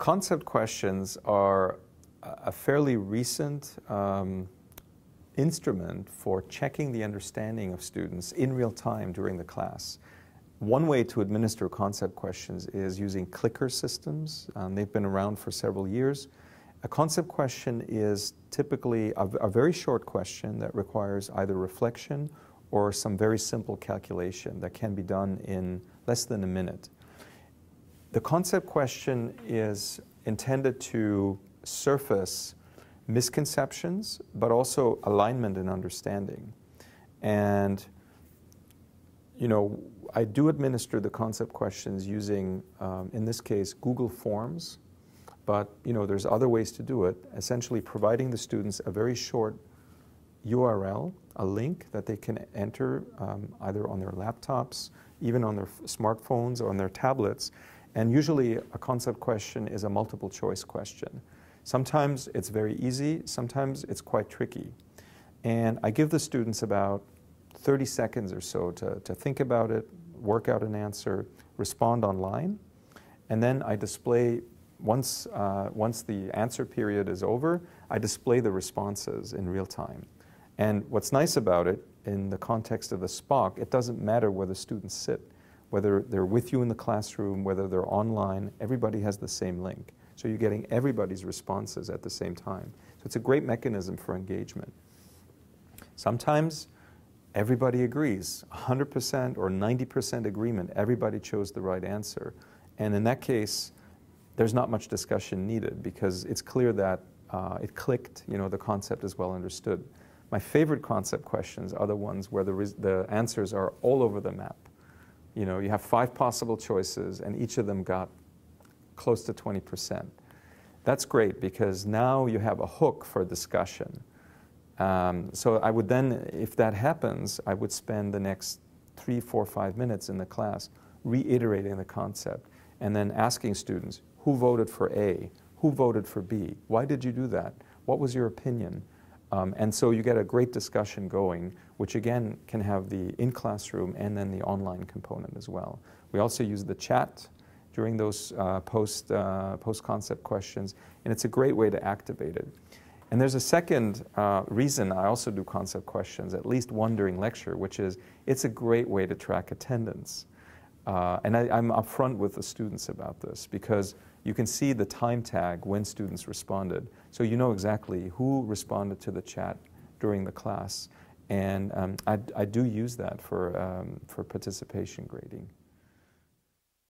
Concept questions are a fairly recent um, instrument for checking the understanding of students in real time during the class. One way to administer concept questions is using clicker systems. Um, they've been around for several years. A concept question is typically a, a, very short question that requires either reflection or some very simple calculation that can be done in less than a minute. The concept question is intended to surface misconceptions, but also alignment and understanding. And, you know, I do administer the concept questions using, um, in this case, Google Forms, but, you know, there's other ways to do it, essentially providing the students a very short URL, a link that they can enter um, either on their laptops, even on their smartphones or on their tablets. And usually a concept question is a multiple choice question. Sometimes it's very easy, sometimes it's quite tricky. And I give the students about 30 seconds or so to, to think about it, work out an answer, respond online, and then I display, once, uh, once the answer period is over, I display the responses in real time. And what's nice about it, in the context of the SPOC, it doesn't matter where the students sit, whether they're with you in the classroom, whether they're online, everybody has the same link. So you're getting everybody's responses at the same time. So it's a great mechanism for engagement. Sometimes everybody agrees, 100% or 90% agreement, everybody chose the right answer. And in that case, there's not much discussion needed because it's clear that uh, it clicked, you know, the concept is well understood. My favorite concept questions are the ones where the, the answers are all over the map. You know, you have five possible choices and each of them got close to 20%. That's great because now you have a hook for discussion. Um, so I would then, if that happens, I would spend the next three, four, five minutes in the class reiterating the concept and then asking students, who voted for A? Who voted for B? Why did you do that? What was your opinion? Um, and so you get a great discussion going, which again can have the in-classroom and then the online component as well. We also use the chat during those uh, post, uh, post-concept questions, and it's a great way to activate it. And there's a second uh, reason I also do concept questions, at least one during lecture, which is it's a great way to track attendance. Uh, and I, I'm upfront with the students about this because you can see the time tag when students responded. So you know exactly who responded to the chat during the class. And um, I, I, do use that for, um, for participation grading.